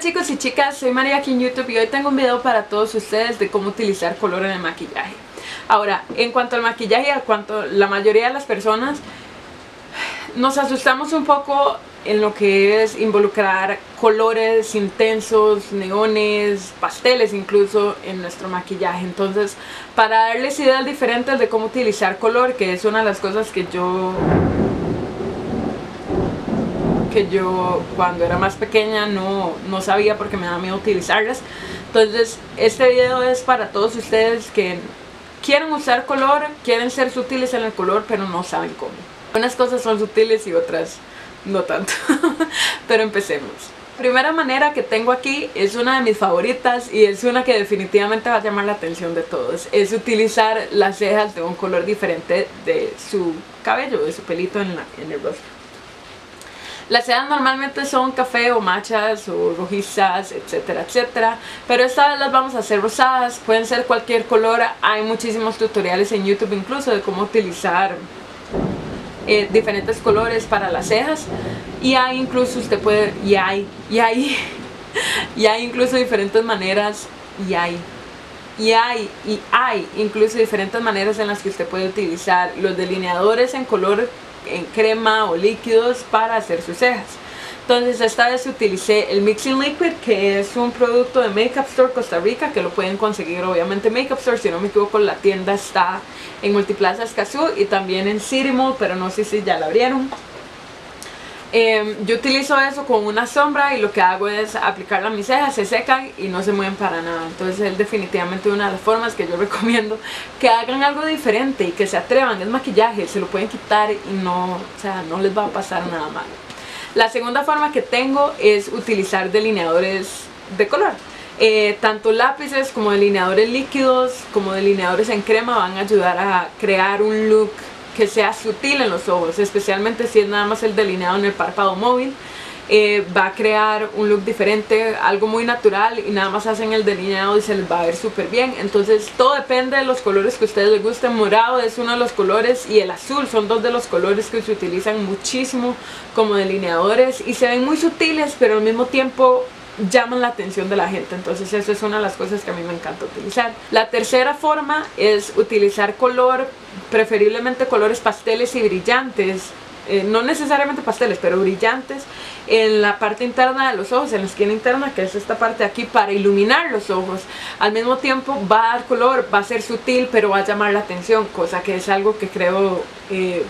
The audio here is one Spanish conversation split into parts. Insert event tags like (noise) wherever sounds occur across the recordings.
Chicos y chicas, soy María aquí en YouTube y hoy tengo un video para todos ustedes de cómo utilizar color en el maquillaje. Ahora, en cuanto al maquillaje, a cuanto la mayoría de las personas nos asustamos un poco en lo que es involucrar colores intensos, neones, pasteles incluso en nuestro maquillaje. Entonces, para darles ideas diferentes de cómo utilizar color, que es una de las cosas que yo que yo cuando era más pequeña no, no sabía porque me da miedo utilizarlas. Entonces este video es para todos ustedes que quieren usar color, quieren ser sutiles en el color, pero no saben cómo. Unas cosas son sutiles y otras no tanto. (laughs) pero empecemos. Primera manera que tengo aquí es una de mis favoritas y es una que definitivamente va a llamar la atención de todos. Es utilizar las cejas de un color diferente de su cabello, de su pelito en, en el rostro. Las cejas normalmente son café o machas o rojizas, etcétera, etcétera. Pero esta vez las vamos a hacer rosadas, pueden ser cualquier color. Hay muchísimos tutoriales en YouTube incluso de cómo utilizar eh, diferentes colores para las cejas. Y hay incluso usted puede, y hay, y hay, (laughs) y hay incluso diferentes maneras, y hay y hay, y hay incluso diferentes maneras en las que usted puede utilizar los delineadores en color en crema o líquidos para hacer sus cejas. Entonces esta vez utilicé el Mixing Liquid que es un producto de Makeup Store Costa Rica que lo pueden conseguir obviamente en Makeup Store, si no me equivoco la tienda está en Multiplaza Escazú y también en City pero no sé si ya la abrieron. Em, yo utilizo eso con una sombra y lo que hago es aplicarla a mis cejas, se secan y no se mueven para nada. Entonces es definitivamente una de las formas que yo (laughs) recomiendo que hagan algo diferente y que se atrevan. Es maquillaje, se lo pueden quitar y no, o sea, no les va a pasar nada malo. La segunda forma que tengo es utilizar delineadores de color. Eh, tanto lápices como delineadores líquidos como delineadores en crema van a ayudar a crear un look que sea sutil en los ojos, especialmente si es nada más el delineado en el párpado móvil. Eh, va a crear un look diferente, algo muy natural y nada más hacen el delineado y se les va a ver súper bien. Entonces todo depende de los colores que a ustedes les gusten. Morado es uno de los colores y el azul son dos de los colores que se utilizan muchísimo como delineadores y se ven muy sutiles pero al mismo tiempo llaman la atención de la gente. Entonces eso es una de las cosas que a mí me encanta utilizar. La tercera forma es utilizar color preferiblemente colores pasteles y brillantes. Eh, no necesariamente pasteles, pero brillantes en la parte interna de los ojos, en la esquina interna, que es esta parte aquí, para iluminar los ojos. Al mismo tiempo va a dar color, va a ser sutil, pero va a llamar la atención, cosa que es algo que creo eh,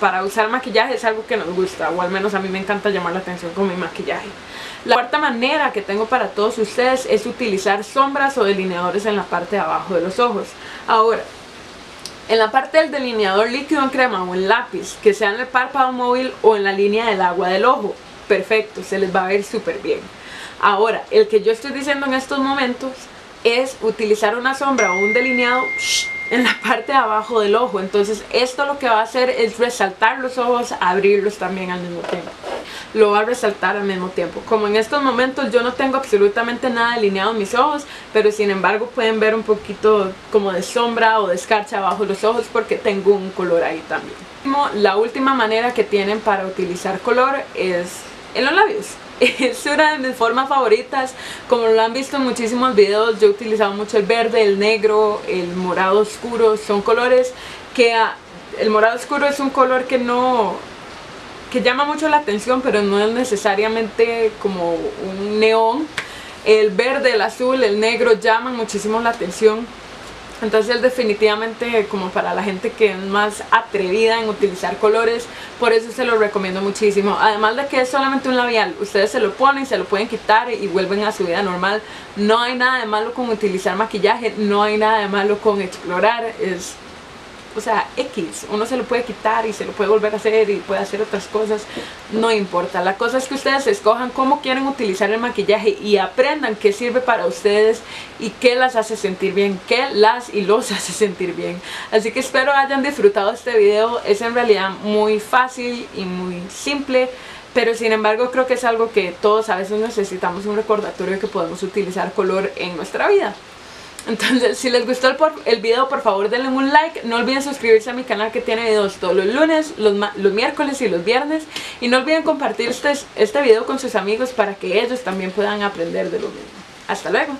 para usar maquillaje es algo que nos gusta, o al menos a mí me encanta llamar la atención con mi maquillaje. La cuarta manera que tengo para todos ustedes es utilizar sombras o delineadores en la parte de abajo de los ojos. Ahora, en la parte del delineador líquido en crema o en lápiz, que sea en el párpado móvil o en la línea del agua del ojo, perfecto, se les va a ver súper bien. Ahora, el que yo estoy diciendo en estos momentos es utilizar una sombra o un delineado en la parte de abajo del ojo. Entonces esto lo que va a hacer es resaltar los ojos, abrirlos también al mismo tiempo. Lo va a resaltar al mismo tiempo. Como en estos momentos yo no tengo absolutamente nada delineado en mis ojos, pero sin embargo pueden ver un poquito como de sombra o de escarcha abajo los ojos porque tengo un color ahí también. La última manera que tienen para utilizar color es en los labios. (laughs) es una de mis formas favoritas. Como lo han visto en muchísimos videos yo he utilizado mucho el verde, el negro, el morado oscuro. Son colores que el morado oscuro es un color que no que llama mucho la atención pero no es necesariamente como un neón. El verde, el azul, el negro llaman muchísimo la atención entonces definitivamente como para la gente que es más atrevida en utilizar colores, por eso se lo recomiendo muchísimo. Además de que es solamente un labial, ustedes se lo ponen, se lo pueden quitar y vuelven a su vida normal. No hay nada de malo con utilizar maquillaje, no hay nada de malo con explorar, es o sea, X, uno se lo puede quitar y se lo puede volver a hacer y puede hacer otras cosas, no importa. La cosa es que ustedes escojan cómo quieren utilizar el maquillaje y aprendan qué sirve para ustedes y qué las hace sentir bien, qué las y los (laughs) hace sentir bien. Así que espero hayan disfrutado este video, es en realidad muy fácil y muy simple. Pero sin embargo creo que es algo que todos a veces necesitamos un recordatorio que podemos utilizar color en nuestra vida. Entonces, si les gustó el, video, por favor denle un like. No olviden suscribirse a mi canal que tiene videos todos los lunes, los miércoles y los viernes. Y no olviden compartir este, este video con sus amigos para que ellos también puedan aprender de lo mismo. Hasta luego.